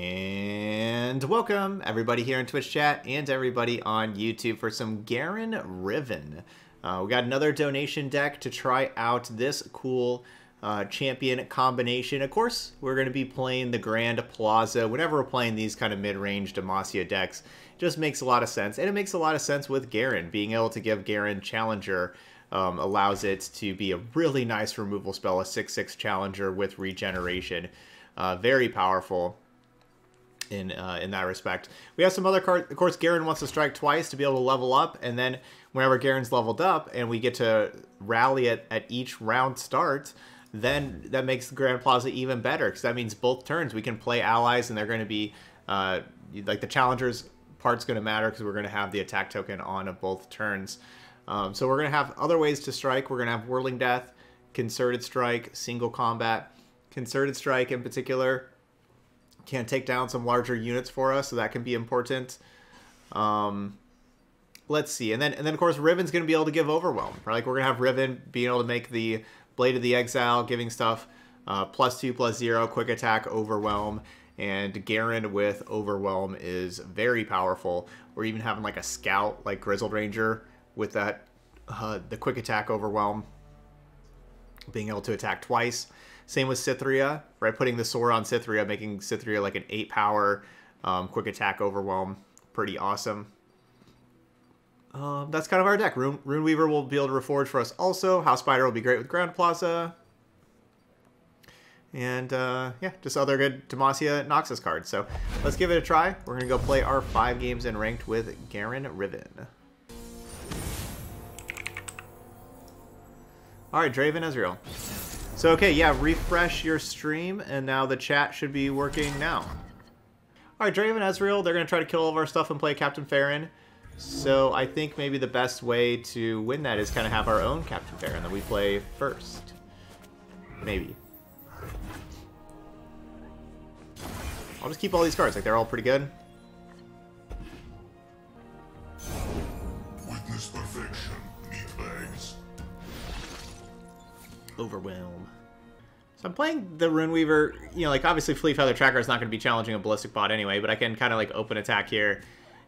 And welcome everybody here in Twitch chat and everybody on YouTube for some Garen Riven. Uh, we got another donation deck to try out this cool uh, champion combination. Of course, we're going to be playing the Grand Plaza. Whenever we're playing these kind of mid-range Demacia decks, it just makes a lot of sense. And it makes a lot of sense with Garen. Being able to give Garen Challenger um, allows it to be a really nice removal spell, a 6-6 Challenger with regeneration. Uh, very powerful in uh, in that respect. We have some other cards. Of course, Garen wants to strike twice to be able to level up, and then whenever Garen's leveled up and we get to rally it at each round start, then that makes Grand Plaza even better because that means both turns we can play allies and they're going to be uh, like the challengers part's going to matter because we're going to have the attack token on of both turns. Um, so we're going to have other ways to strike. We're going to have Whirling Death, Concerted Strike, Single Combat. Concerted Strike in particular can take down some larger units for us, so that can be important. Um, let's see, and then and then of course Riven's going to be able to give Overwhelm. Right? Like we're going to have Riven being able to make the Blade of the Exile, giving stuff uh, plus two, plus zero, quick attack, Overwhelm, and Garen with Overwhelm is very powerful. Or even having like a Scout like Grizzled Ranger with that uh, the quick attack Overwhelm, being able to attack twice. Same with Cithria, right? Putting the Sora on Cithria, making Cithria like an 8 power um, quick attack overwhelm. Pretty awesome. Um, that's kind of our deck. Rune, Rune Weaver will be able to reforge for us also. House Spider will be great with Grand Plaza. And uh, yeah, just other good Demacia Noxus cards. So let's give it a try. We're going to go play our five games in ranked with Garen Riven. Alright, Draven Ezreal. So, okay, yeah, refresh your stream, and now the chat should be working now. Alright, Draven Ezreal, they're going to try to kill all of our stuff and play Captain Farron. So, I think maybe the best way to win that is kind of have our own Captain Farron that we play first. Maybe. I'll just keep all these cards, like they're all pretty good. Witness perfection, meatbags. Overwhelm. So I'm playing the Rune Weaver, you know, like obviously Fleet Feather Tracker is not going to be challenging a Ballistic Bot anyway, but I can kind of like open attack here.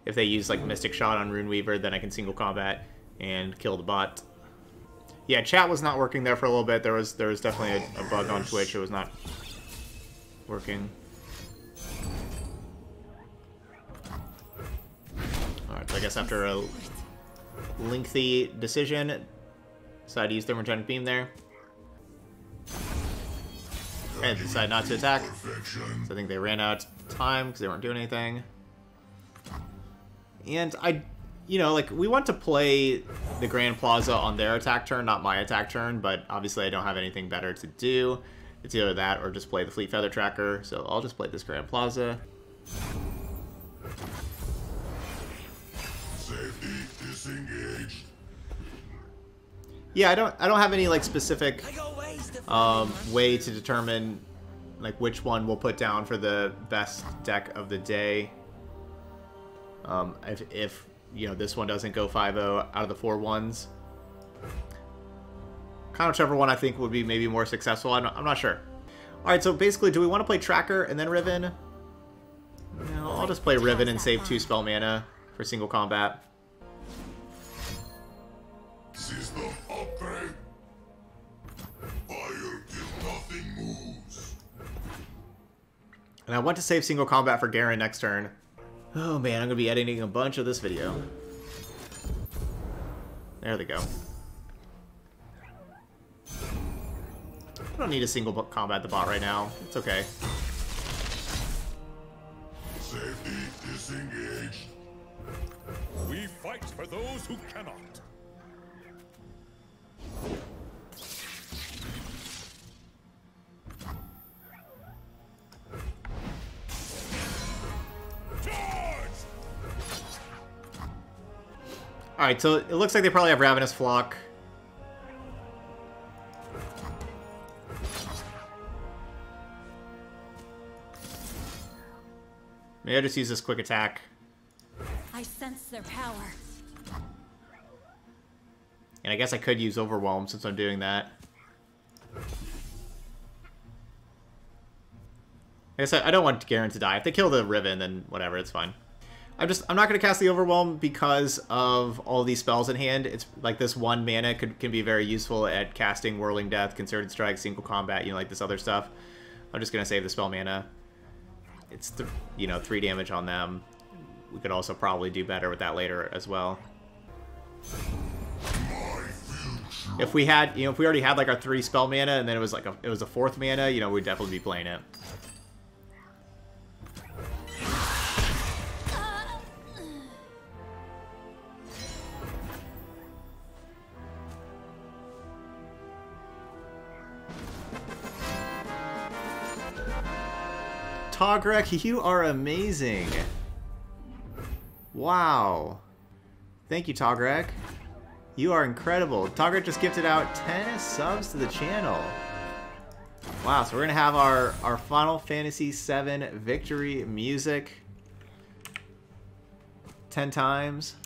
If they use like Mystic Shot on Rune Weaver, then I can single combat and kill the bot. Yeah, chat was not working there for a little bit. There was there was definitely a, a bug on Twitch. It was not working. Alright, so I guess after a lengthy decision, decided to use Thermogenic Beam there. And decided not to attack. So I think they ran out time because they weren't doing anything. And I, you know, like, we want to play the Grand Plaza on their attack turn, not my attack turn, but obviously I don't have anything better to do. It's either that or just play the Fleet Feather Tracker, so I'll just play this Grand Plaza. Safety disengaged. Yeah, I don't I don't have any like specific um, way to determine like which one we'll put down for the best deck of the day. Um, if, if you know this one doesn't go 5-0 out of the four ones, kind of whichever one I think would be maybe more successful. I'm not, I'm not sure. All right, so basically, do we want to play Tracker and then Riven? No, I'll just play Riven and save two spell mana for single combat. And I want to save single combat for Garen next turn. Oh man, I'm going to be editing a bunch of this video. There they go. I don't need a single combat the bot right now. It's okay. Safety disengaged. We fight for those who cannot. Alright, so it looks like they probably have Ravenous Flock. Maybe I just use this quick attack. I sense their power. And I guess I could use Overwhelm since I'm doing that. I said, I don't want Garen to die. If they kill the Riven, then whatever, it's fine. I'm just I'm not gonna cast the Overwhelm because of all these spells in hand. It's like this one mana could, can be very useful at casting Whirling Death, Concerted Strike, Single Combat, you know, like this other stuff. I'm just gonna save the spell mana. It's th you know three damage on them. We could also probably do better with that later as well. If we had, you know, if we already had like our three spell mana and then it was like a, it was a fourth mana, you know, we'd definitely be playing it. Togrek, you are amazing. Wow. Thank you, Togrek. You are incredible. Togrek just gifted out 10 subs to the channel. Wow, so we're gonna have our, our Final Fantasy VII victory music 10 times.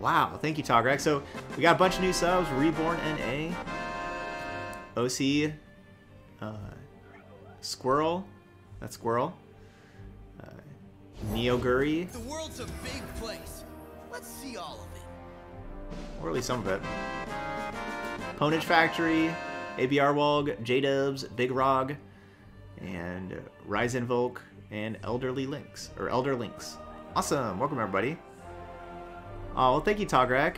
Wow, thank you, Togrek. So we got a bunch of new subs. Reborn NA. OC. Uh, Squirrel. That's Squirrel. Uh, Neoguri. The world's a big place. Let's see all of it. Or at least some of it. Ponage Factory, ABR Wog, J-Dubs, Big Rog, and Ryzen Volk, and Elderly Links. Or Elder Links. Awesome! Welcome, everybody. Oh, well, thank you, Togrek.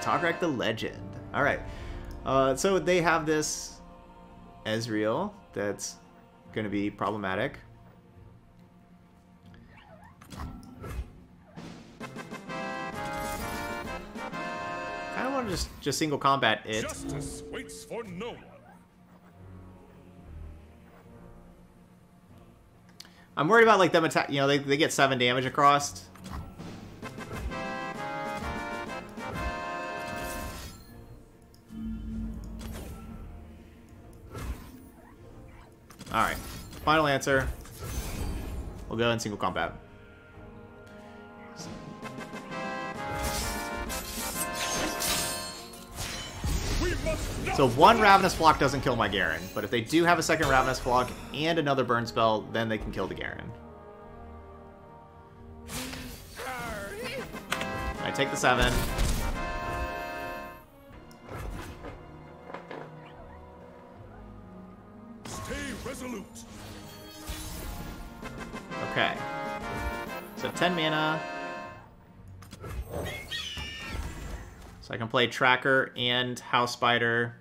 Togrek the Legend. Alright. Uh, so they have this Ezreal that's going to be problematic. I don't want to just just single combat it. Justice waits for no one. I'm worried about like them attack. You know, they they get seven damage across. All right, final answer. We'll go in single combat. So one Ravenous Flock doesn't kill my Garen, but if they do have a second Ravenous Flock and another burn spell, then they can kill the Garen. I take the seven. 10 mana. So I can play Tracker and House Spider.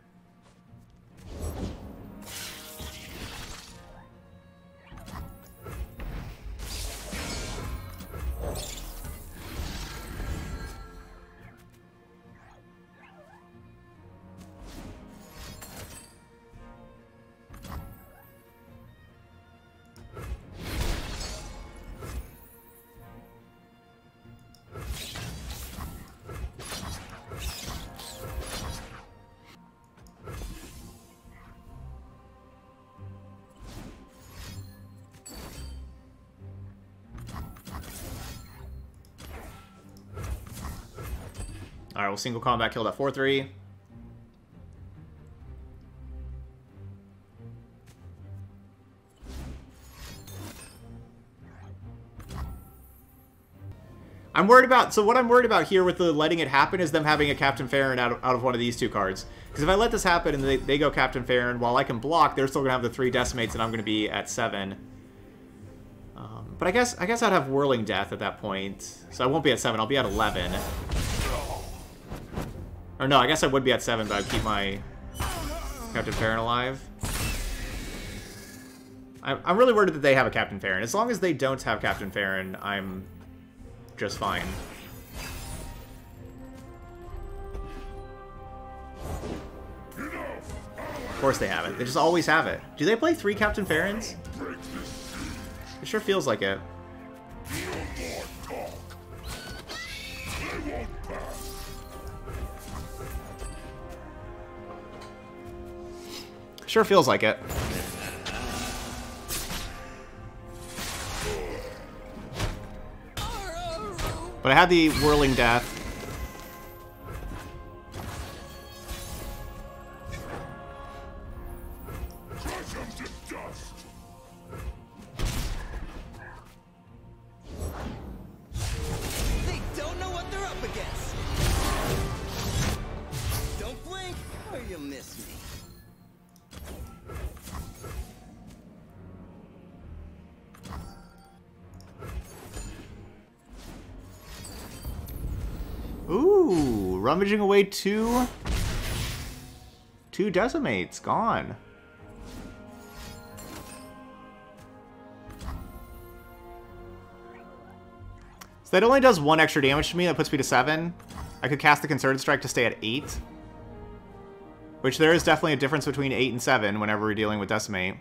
Single combat kill that 4-3. I'm worried about, so what I'm worried about here with the letting it happen is them having a Captain Farron out of, out of one of these two cards. Because if I let this happen and they, they go Captain Farron, while I can block, they're still going to have the three Decimates and I'm going to be at 7. Um, but I guess I guess I'd have Whirling Death at that point. So I won't be at 7, I'll be at 11. Or no, I guess I would be at 7, but I'd keep my Captain Farron alive. I'm, really worried that they have a Captain Farron. As long as they don't have Captain Farron, I'm just fine. Of course they have it. They just always have it. Do they play three Captain Farrons? It sure feels like it. Sure feels like it. But I had the Whirling Death. Rummaging away two... Two decimates, gone. So that only does one extra damage to me. That puts me to seven. I could cast the Concerted Strike to stay at eight. Which there is definitely a difference between eight and seven whenever we're dealing with Decimate.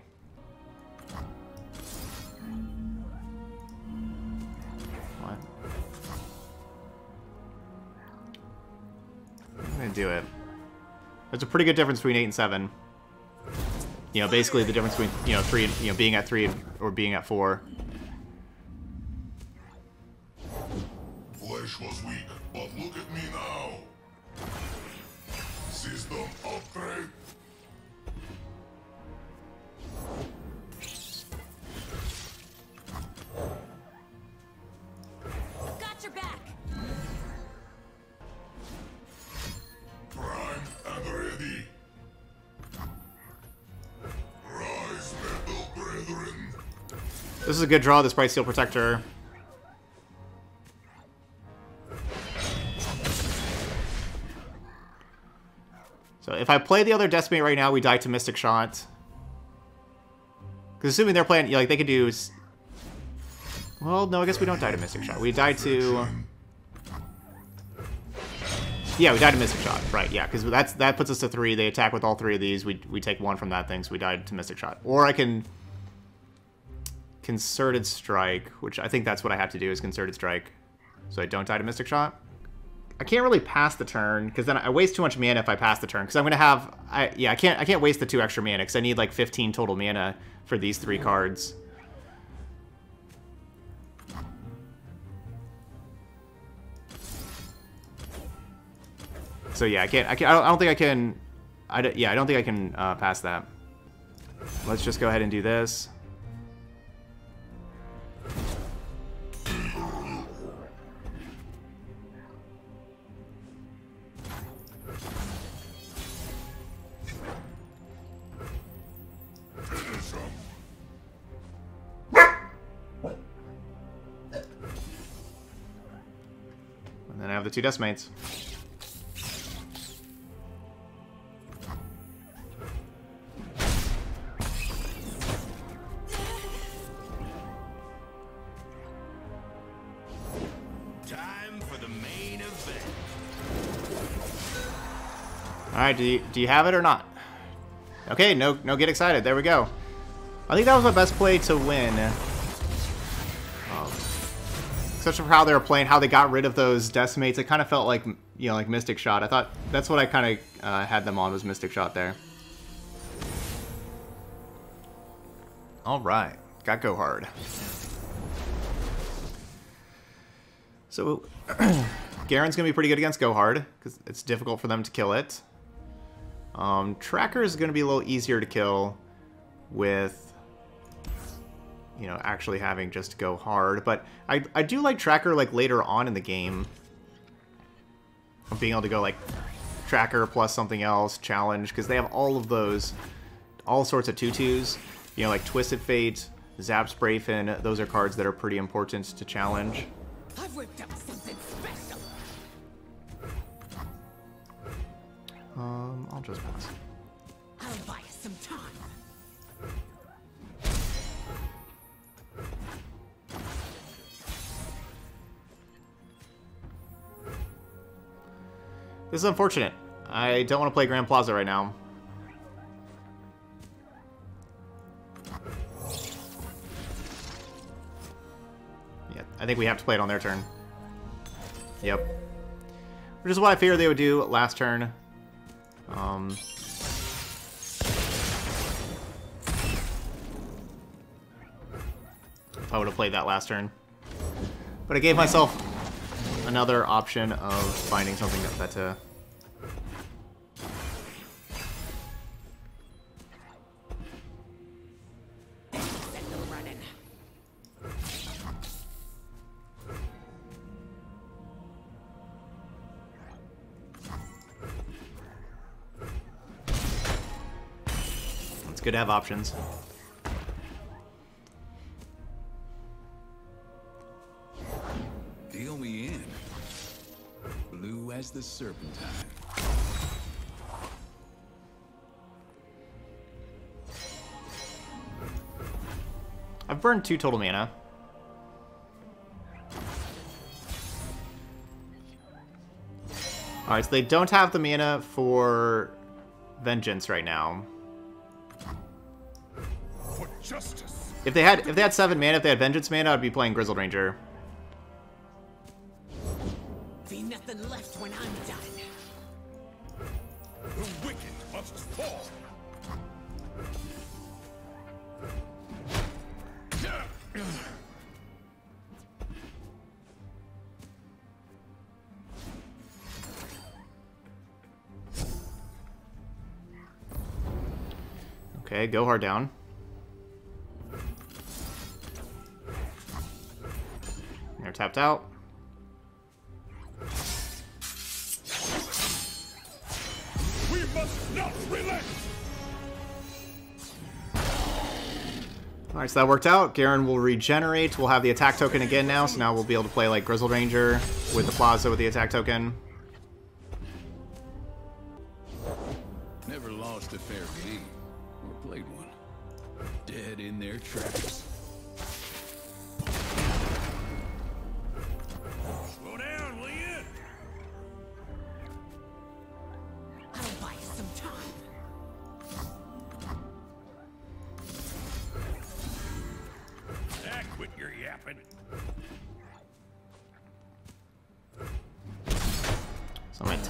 do it. There's a pretty good difference between 8 and 7. You know, basically the difference between, you know, 3 and, you know, being at 3 or being at 4. This is a good draw. This Bright Steel Protector. So if I play the other Decimate right now, we die to Mystic Shot. Because assuming they're playing, like, they could do... Well, no, I guess we don't die to Mystic Shot. We die to... Yeah, we died to Mystic Shot. Right, yeah, because that's that puts us to three. They attack with all three of these. We, we take one from that thing, so we died to Mystic Shot. Or I can... Concerted Strike, which I think that's what I have to do is Concerted Strike. So I don't die to Mystic Shot. I can't really pass the turn because then I waste too much mana if I pass the turn because I'm gonna have I yeah I can't I can't waste the two extra mana because I need like 15 total mana for these three cards. So yeah I can't I can't I don't, think I can I don't, yeah I don't think I can uh, pass that. Let's just go ahead and do this. Then I have the two decimates. Time for the main event. All right, do you, do you have it or not? Okay, no, no, get excited. There we go. I think that was my best play to win. Especially for how they were playing, how they got rid of those decimates. It kind of felt like, you know, like Mystic Shot. I thought that's what I kind of uh, had them on was Mystic Shot there. All right, got go hard. So, Garen's gonna be pretty good against Go Hard because it's difficult for them to kill it. Um, Tracker is going to be a little easier to kill with, you know, actually having just go hard. But I, I do like Tracker, like, later on in the game. Of being able to go, like, Tracker plus something else, Challenge, because they have all of those, all sorts of tutus. You know, like Twisted Fate, Zap Sprayfin, those are cards that are pretty important to challenge. I've whipped up something special. Um, I'll just pass. I'll buy us some time. This is unfortunate. I don't want to play Grand Plaza right now. Yeah, I think we have to play it on their turn. Yep. Which is what I figured they would do last turn. Um, if I would have played that last turn. But I gave myself another option of finding something that, that uh, it's good to have options. The Serpentine. I've burned two total mana. Alright, so they don't have the mana for Vengeance right now. For justice. If they had if they had seven mana, if they had Vengeance mana, I'd be playing Grizzled Ranger. Nothing left when I'm done. The wicked must fall. Okay, go hard down. They're tapped out. Alright, so that worked out. Garen will regenerate. We'll have the attack token again now, so now we'll be able to play like Grizzled Ranger with the Plaza with the attack token. Never lost a fair game, or played one. Dead in their tracks.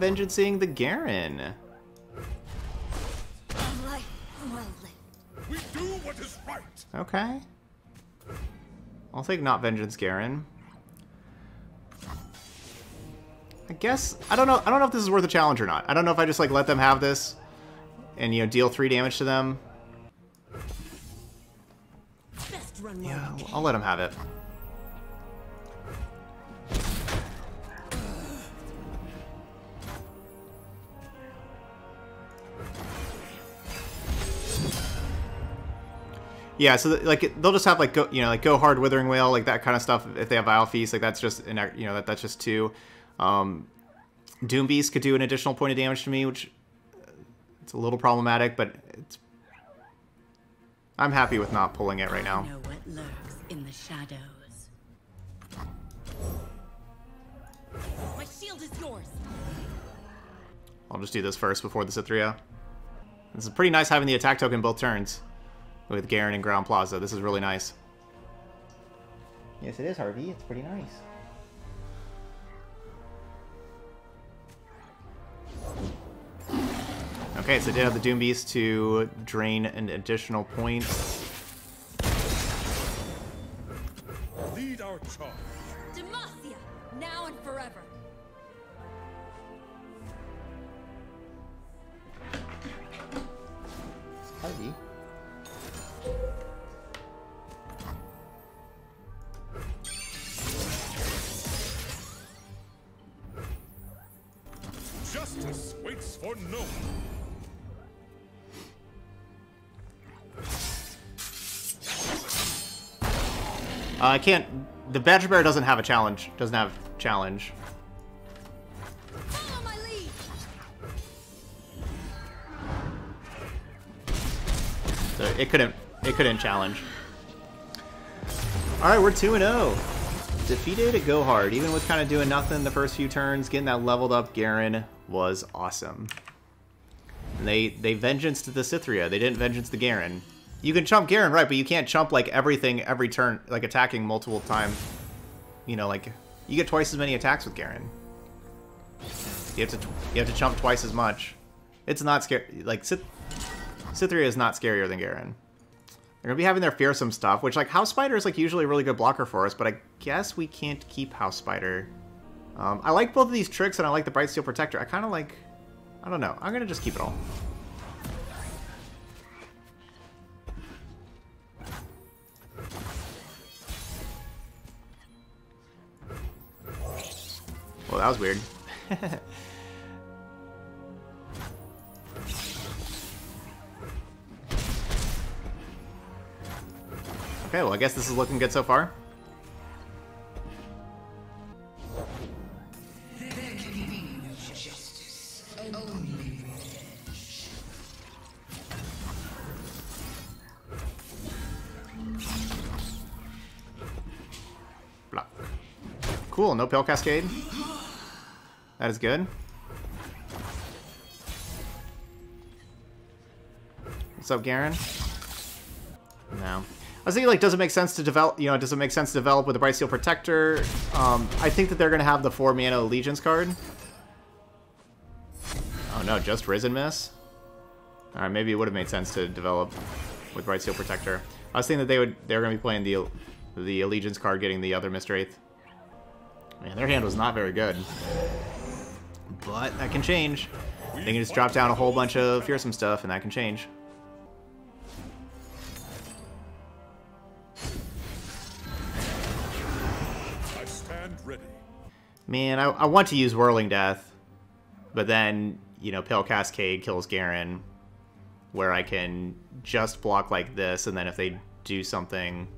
not vengeancing the Garen. A life well lived. We do what is right. Okay. I'll take not vengeance Garen. I guess I don't know. I don't know if this is worth a challenge or not. I don't know if I just like let them have this and you know deal three damage to them. Yeah, I'll. I'll let them have it. Yeah, so like they'll just have like go, you know, like go hard withering wail, like that kind of stuff. If they have Vile Feast, like that's just an, you know, that that's just two. Um, Doom Beast could do an additional point of damage to me, which uh, it's a little problematic, but it's. I'm happy with not pulling it right now. Know what lurks in the shadows. My shield is yours. I'll just do this first before the Cithria. This is pretty nice having the attack token both turns with Garen and Grand Plaza. This is really nice. Yes, it is, Harvey. It's pretty nice. Okay, so I did have the Doom Beast to drain an additional point. Lead our charge. Demacia, now and forever. Waits for no. Uh, I can't. The Badger Bear doesn't have a challenge. Doesn't have challenge. Follow my lead. So it couldn't. It couldn't challenge. All right, we're two and zero. Defeated Go Hard, even with kind of doing nothing the first few turns. Getting that leveled up Garen was awesome. And they they vengeance to the Cithria. They didn't vengeance the Garen. You can chump Garen, right? But you can't chump like everything every turn, like attacking multiple times. You know, like you get twice as many attacks with Garen. You have to you have to chump twice as much. It's not scary. Like Cyth Cithria is not scarier than Garen. They're gonna be having their fearsome stuff, which like House Spider is like usually a really good blocker for us, but I guess we can't keep House Spider. Um, I like both of these tricks, and I like the Bright Steel Protector. I kind of like, I don't know. I'm gonna just keep it all. Well, that was weird. okay, well, I guess this is looking good so far. No Pale Cascade. That is good. What's up, Garen? No. I was like, does it make sense to develop, you know, does it make sense to develop with the Bright Steel Protector? Um, I think that they're going to have the 4 mana Allegiance card. Oh no, just Risen Mists? Alright, maybe it would have made sense to develop with Bright Steel Protector. I was thinking that they would, they were going to be playing the, the Allegiance card, getting the other Mist Wraith. Man, their hand was not very good. But that can change. They can just drop down a whole bunch of fearsome stuff, and that can change. I stand ready. Man, I, I want to use Whirling Death, but then, you know, Pale Cascade kills Garen, where I can just block like this, and then if they do something...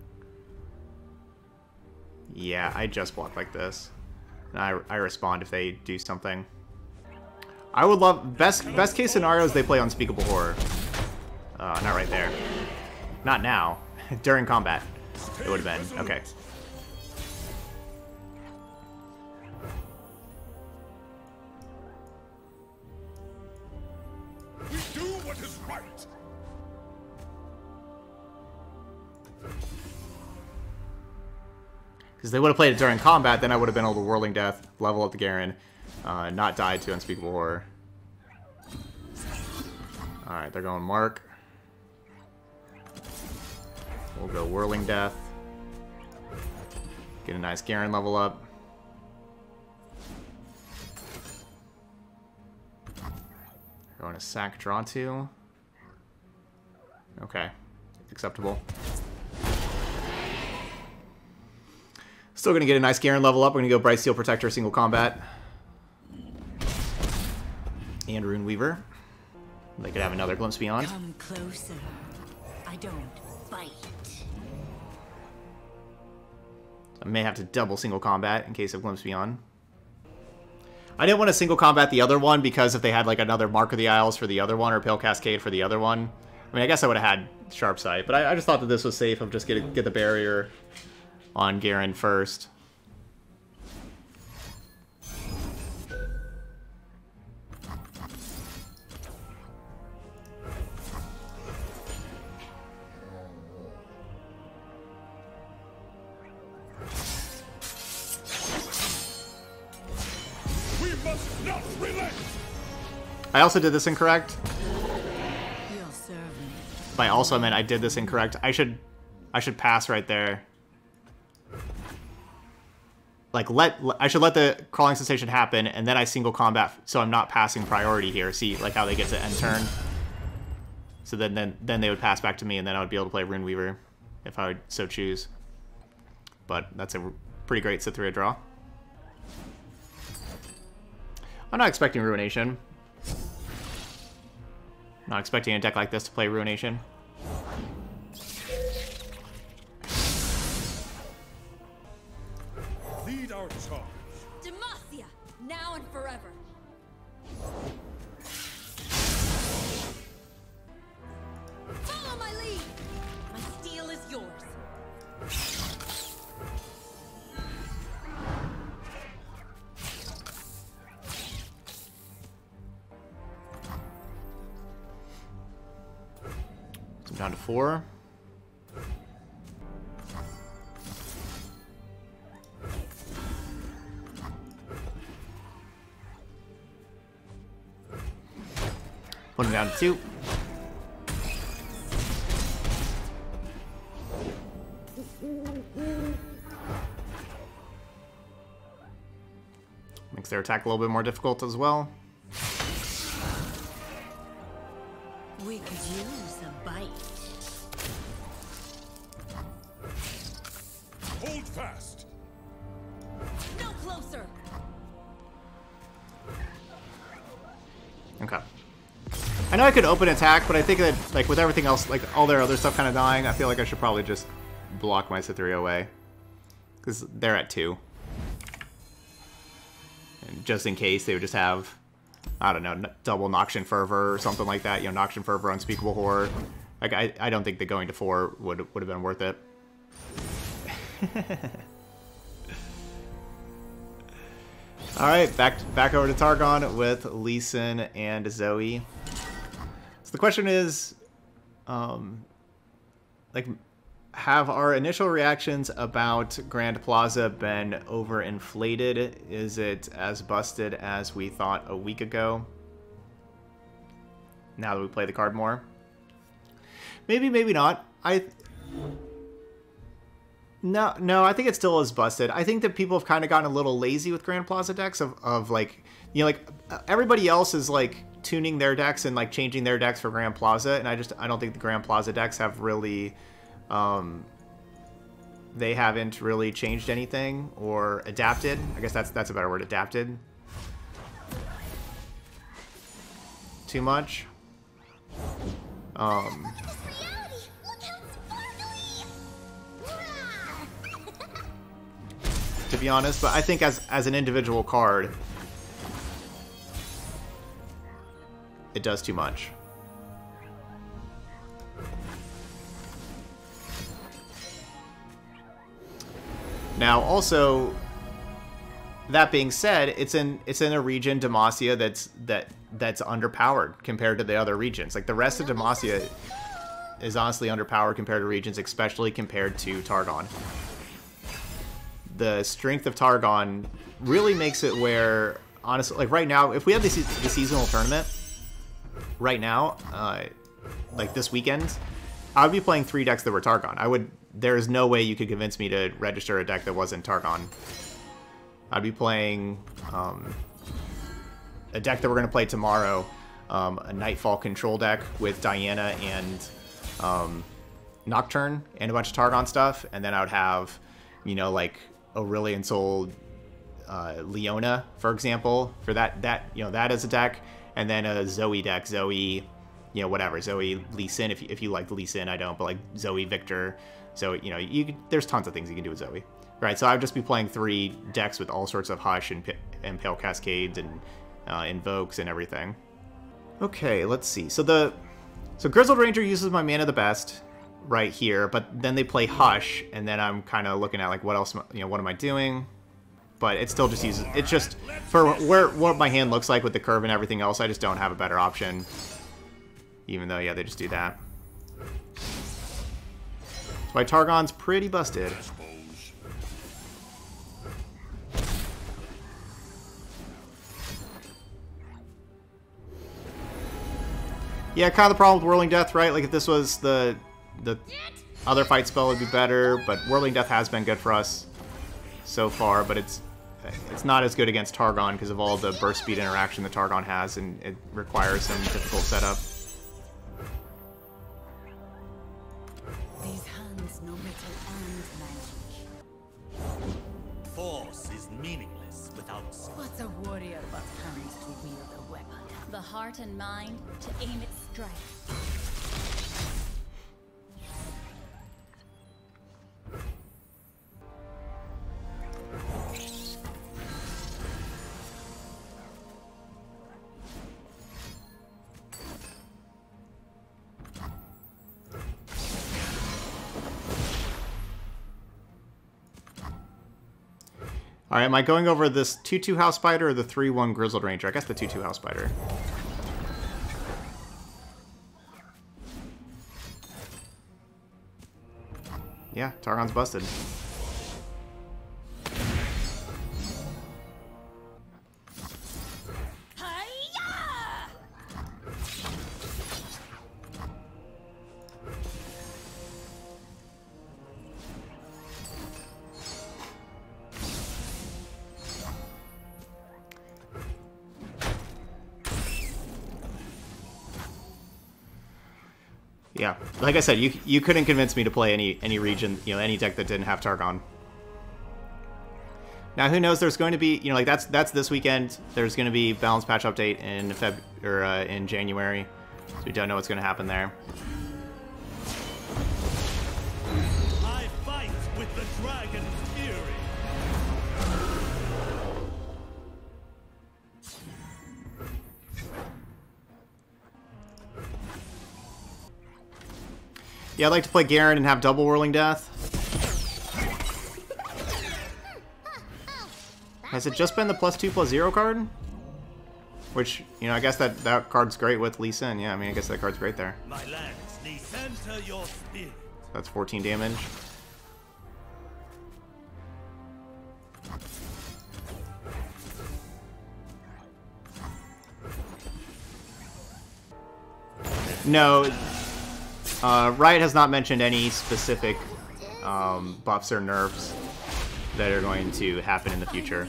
Yeah, I just block like this. And I, I respond if they do something. I would love... Best, best case scenario is they play Unspeakable Horror. Uh, not right there. Not now. During combat. It would have been. Okay. Because they would have played it during combat, then I would have been able to Whirling Death, level up the Garen, uh, not die to Unspeakable Horror. Alright, they're going Mark. We'll go Whirling Death. Get a nice Garen level up. Going to sack draw two. Okay. Acceptable. Still gonna get a nice Garen level up. We're gonna go Bright Steel Protector single combat. And Rune Weaver. They could have another Glimpse Beyond. Come closer. I don't bite. I may have to double single combat in case of Glimpse Beyond. I didn't want to single combat the other one because if they had like another Mark of the Isles for the other one or Pale Cascade for the other one, I mean, I guess I would have had Sharp Sight, but I, I just thought that this was safe of just get get the barrier on Garen first. We must not relent. I also did this incorrect. You'll serve me. By also I meant I did this incorrect. I should I should pass right there. Like let I should let the crawling sensation happen and then I single combat so I'm not passing priority here. See like how they get to end turn. So then then then they would pass back to me and then I would be able to play Rune Weaver if I would so choose. But that's a pretty great Cithria draw. I'm not expecting Ruination. Not expecting a deck like this to play Ruination. Lead Makes their attack a little bit more difficult as well. I know I could open attack, but I think that, like, with everything else, like, all their other stuff kind of dying, I feel like I should probably just block my Cithria away. Because they're at two. And just in case, they would just have, I don't know, double Noxian Fervor or something like that. You know, Noxian Fervor, Unspeakable Horror. Like, I, I don't think that going to four would, would have been worth it. All right, back back over to Targon with Lee Sin and Zoe. The question is, um, like, have our initial reactions about Grand Plaza been overinflated? Is it as busted as we thought a week ago? Now that we play the card more, maybe, maybe not. I no, no, I think it still is busted. I think that people have kind of gotten a little lazy with Grand Plaza decks of, of like, you know, like everybody else is like tuning their decks and like changing their decks for Grand Plaza, and I just I don't think the Grand Plaza decks have really, um, they haven't really changed anything or adapted. I guess that's that's a better word, adapted. Too much. Um. to be honest. But I think as as an individual card, it does too much. Now, also, that being said, it's in it's in a region Demacia that's that that's underpowered compared to the other regions. Like the rest of Demacia is honestly underpowered compared to regions, especially compared to Targon the strength of Targon really makes it where, honestly, like right now, if we had the, the seasonal tournament, right now, uh, like this weekend, I would be playing three decks that were Targon. I would. There is no way you could convince me to register a deck that wasn't Targon. I'd be playing um, a deck that we're going to play tomorrow, um, a Nightfall control deck with Diana and um, Nocturne and a bunch of Targon stuff, and then I would have, you know, like Aurelion Sol uh, Leona, for example, for that that you know that as a deck, and then a Zoe deck, Zoe, you know whatever, Zoe Lee Sin if you, if you like Lee Sin, I don't, but like Zoe Viktor, so you know you could, there's tons of things you can do with Zoe, right? So I would just be playing three decks with all sorts of Hush and and Pale Cascades and uh, Invokes and everything. Okay, let's see. So the so Grizzled Ranger uses my mana the best right here, but then they play Hush, and then I'm kind of looking at like what else, you know, what am I doing? But it still just uses, it's just, for where what my hand looks like with the curve and everything else, I just don't have a better option. Even though, yeah, they just do that. My Targon's pretty busted. Yeah, kind of the problem with Whirling Death, right? Like if this was the the other fight spell would be better, but Whirling Death has been good for us so far, but it's it's not as good against Targon because of all the burst speed interaction that Targon has, and it requires some difficult setup. These hands know metal and magic. Force is meaningless without What's a warrior but hands to wield a weapon? The heart and mind to aim its strike. All right, am I going over this 2-2 House Spider or the 3-1 Grizzled Ranger? I guess the 2-2 House Spider. Yeah, Targon's busted. Like I said, you you couldn't convince me to play any any region, you know, any deck that didn't have Targon. Now, who knows? There's going to be, you know, like that's that's this weekend. There's going to be balance patch update in Feb or uh, in January, so we don't know what's going to happen there. Yeah, I'd like to play Garen and have double Whirling Death. Has it just been the plus two plus zero card? Which, you know, I guess that, that card's great with Lee Sin. Yeah, I mean, I guess that card's great there. My lance your spirit. That's 14 damage. No, uh, Riot has not mentioned any specific um, buffs or nerfs that are going to happen in the future.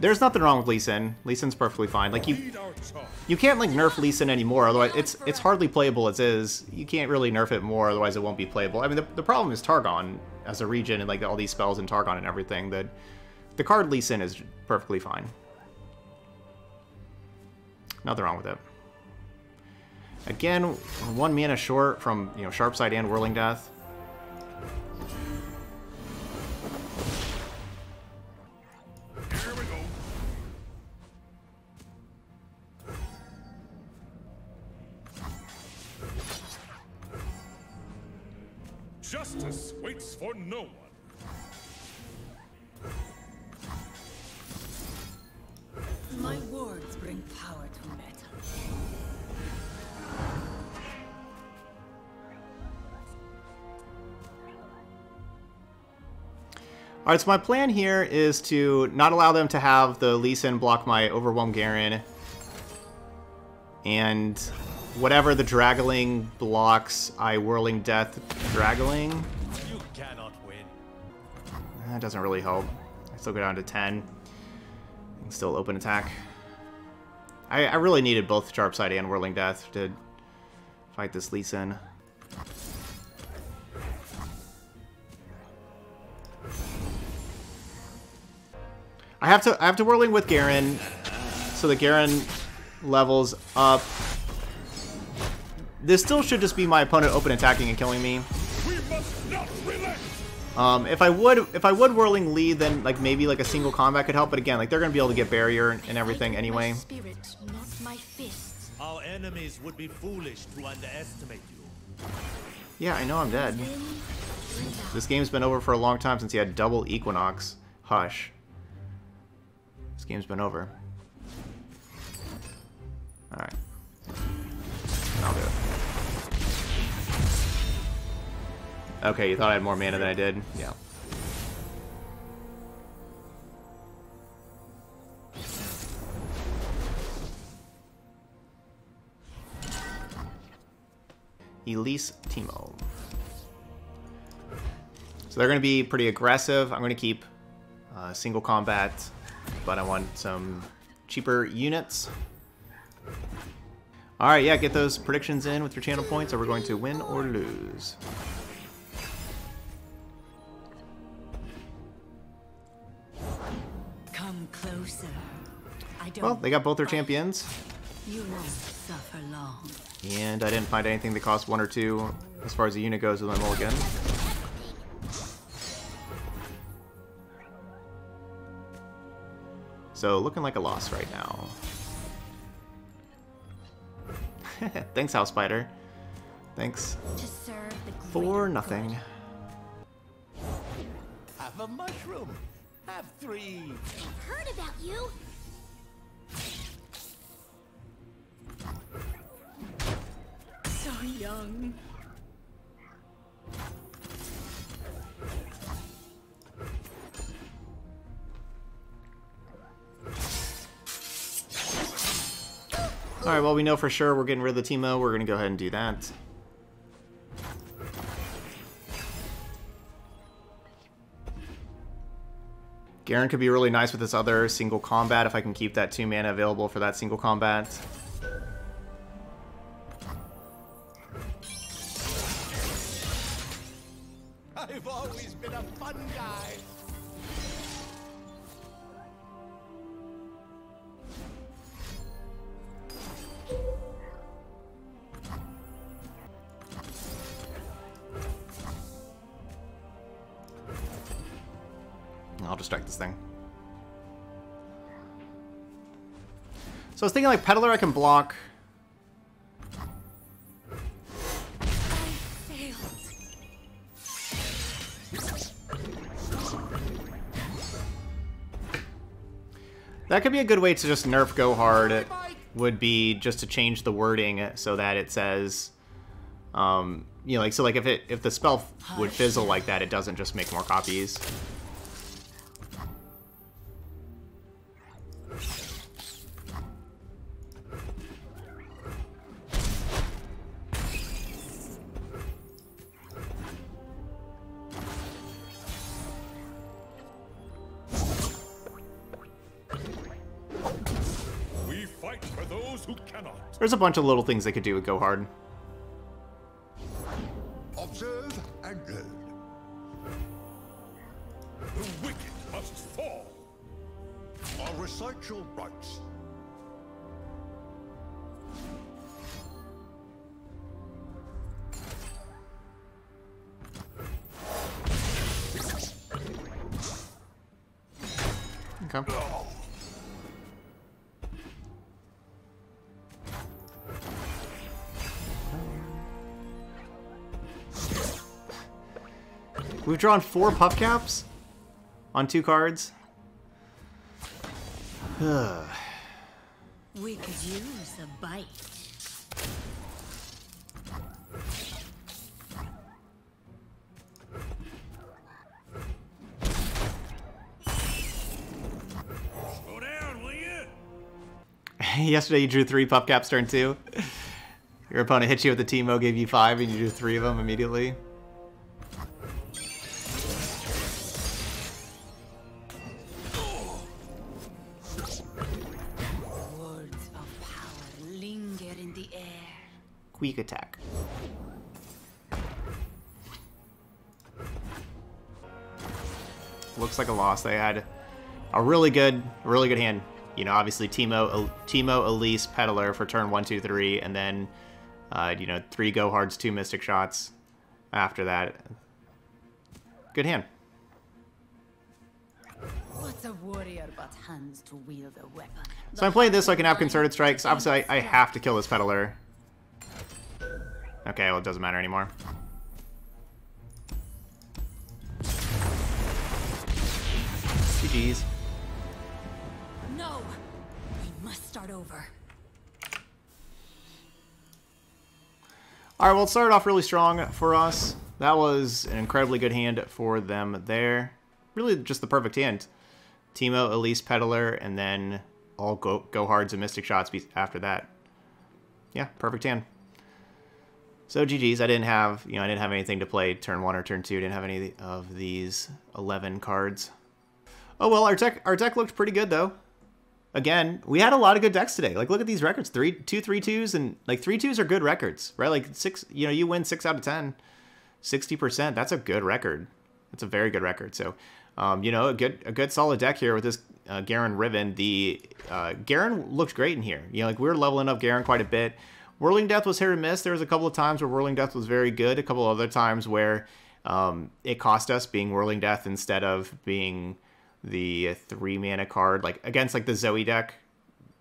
There's nothing wrong with Lee Sin. Lee Sin's perfectly fine. Like you, you can't like nerf Lee Sin anymore. Otherwise, it's it's hardly playable as is. You can't really nerf it more. Otherwise, it won't be playable. I mean, the, the problem is Targon as a region and like all these spells in Targon and everything. That the card Lee Sin is perfectly fine. Nothing wrong with it. Again, one mana short from you know Sharpsight and Whirling Death. All right, so my plan here is to not allow them to have the Lee Sin block my Overwhelm Garen. And whatever the Dragling blocks, I Whirling Death Dragling. You cannot win. That doesn't really help. I still go down to 10. And still open attack. I, I really needed both Sharpsight and Whirling Death to fight this Lee Sin. I have to I have to whirling with Garen, so the Garen levels up. This still should just be my opponent open attacking and killing me. We must not relent. Um, if I would if I would whirling Lee, then like maybe like a single combat could help. But again, like they're gonna be able to get barrier and, and everything anyway. Spirit, not my fists. Our enemies would be foolish to underestimate you. Yeah, I know I'm dead. In, breathe out. This game's been over for a long time since he had double Equinox. Hush. This game's been over. Alright. I'll do it. Okay, you thought I had more mana than I did? Yeah. Elise Teemo. So they're going to be pretty aggressive. I'm going to keep uh, single combat, but I want some cheaper units. All right, yeah, get those predictions in with your channel points, or we're going to win or lose. Come closer. I don't Well, they got both their champions, You won't suffer long. and I didn't find anything that cost one or two as far as the unit goes with my mulligan. So looking like a loss right now. Thanks, House Spider. Thanks To serve the for greater nothing. Have a mushroom. Have three. I've Heard about you. So young. Alright, well, we know for sure we're getting rid of the Teemo. We're going to go ahead and do that. Garen could be really nice with this other single combat if I can keep that two mana available for that single combat. I've always been a fun guy. I'll distract this thing. So I was thinking like Peddler I can block. That could be a good way to just nerf go hard. Would be just to change the wording so that it says, um, you know, like so like if it if the spell would fizzle like that, it doesn't just make more copies. There's a bunch of little things they could do with go hard. Observe and learn. The wicked must fall. I'll recite your rights. Okay. We've drawn four puff caps on two cards. We could use a bite. Slow down, will you? Yesterday you drew three puff caps turn two. Your opponent hit you with the Teemo, gave you five, and you drew three of them immediately. Quick attack. Looks like a loss. They had a really good, really good hand. You know, obviously Teemo, Teemo, Elise, Peddler for turn one, two, three, and then, uh, you know, three go hards, two mystic shots. After that, good hand. What's a warrior but hands to wield a weapon? So I'm playing this so I can have concerted strikes. Obviously, I, I have to kill this Peddler. Okay, well, it doesn't matter anymore. GG's. No! We must start over. All right, well, it started off really strong for us. That was an incredibly good hand for them there. Really just the perfect hand. Teemo, Elise, Peddler, and then all go, go hards and mystic shots after that. Yeah, perfect hand. So GG's. I didn't have, you know, I didn't have anything to play turn one or turn two. Didn't have any of these 11 cards. Oh well, our deck our deck looked pretty good though. Again, we had a lot of good decks today. Like look at these records. Three two three twos and like three twos are good records, right? Like six you know, you win six out of ten. 60%. That's a good record. That's a very good record. So um, you know, a good a good solid deck here with this uh, Garen Riven. The uh, Garen looked great in here. You know, like we were leveling up Garen quite a bit. Whirling Death was hit or miss. There was a couple of times where Whirling Death was very good. A couple other times where um, it cost us being Whirling Death instead of being the three mana card. Like against like the Zoe deck,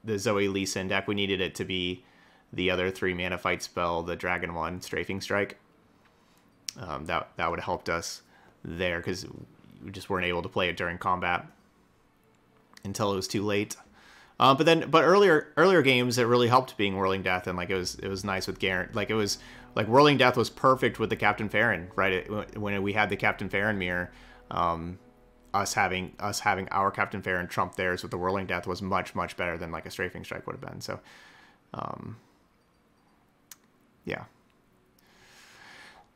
the Zoe Lee Sin deck, we needed it to be the other three mana fight spell, the Dragon One Strafing Strike. Um, that that would have helped us there because we just weren't able to play it during combat until it was too late. Uh, but then, but earlier earlier games, it really helped being Whirling Death, and like it was it was nice with Garen. Like it was like Whirling Death was perfect with the Captain Farron, right? It, when we had the Captain Farron mirror, um, us having us having our Captain Farron trump theirs with the Whirling Death was much much better than like a Strafing Strike would have been. So Um, yeah.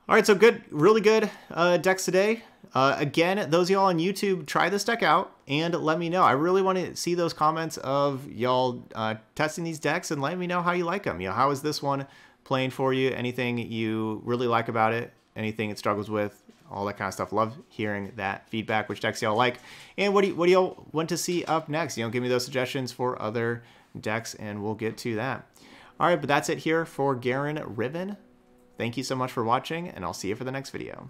All right, so good, really good uh, decks today. Uh, again, those y'all on YouTube, try this deck out and let me know. I really want to see those comments of y'all uh, testing these decks and let me know how you like them. You know, how is this one playing for you? Anything you really like about it? Anything it struggles with? All that kind of stuff. Love hearing that feedback. Which decks y'all like? And what do you, what do y'all want to see up next? You know, give me those suggestions for other decks, and we'll get to that. All right, but that's it here for Garen Riven. Thank you so much for watching, and I'll see you for the next video.